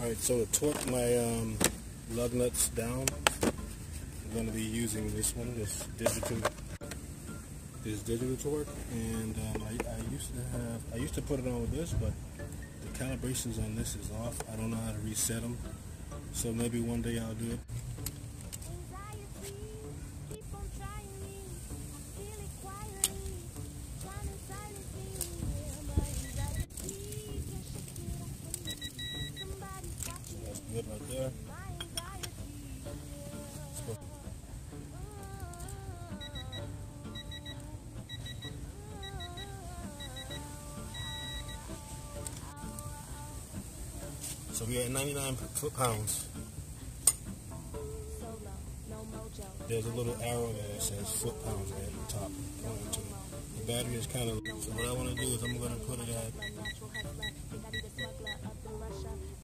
Alright, so to torque my um, lug nuts down, I'm going to be using this one, this digital, this digital torque, and um, I, I used to have, I used to put it on with this, but the calibrations on this is off. I don't know how to reset them, so maybe one day I'll do it. Good right there. my anxiety. Let's go. So we're at 99 foot pounds. Solo, no mojo. There's a little arrow there that says foot pounds at the top. pointing to it. The battery is kind of. So what I want to do is I'm going to put it at Like natural hustle.